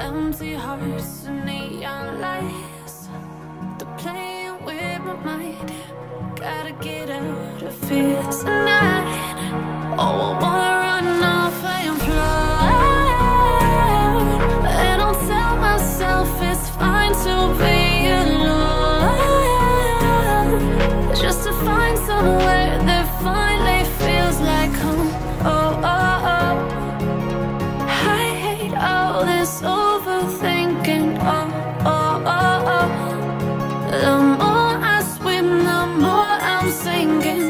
empty hearts and neon lights. They're playing with my mind. singing